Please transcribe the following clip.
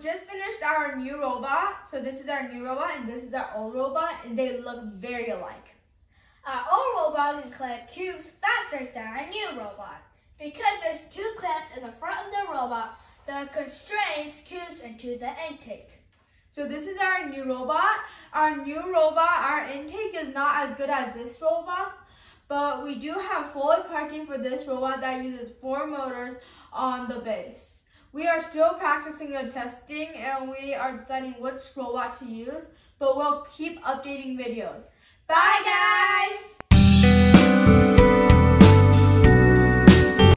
just finished our new robot. So this is our new robot and this is our old robot and they look very alike. Our old robot can collect cubes faster than our new robot because there's two clamps in the front of the robot that constrains cubes into the intake. So this is our new robot. Our new robot, our intake is not as good as this robot, but we do have fully parking for this robot that uses four motors on the base. We are still practicing and testing and we are deciding which robot to use, but we'll keep updating videos. Bye guys!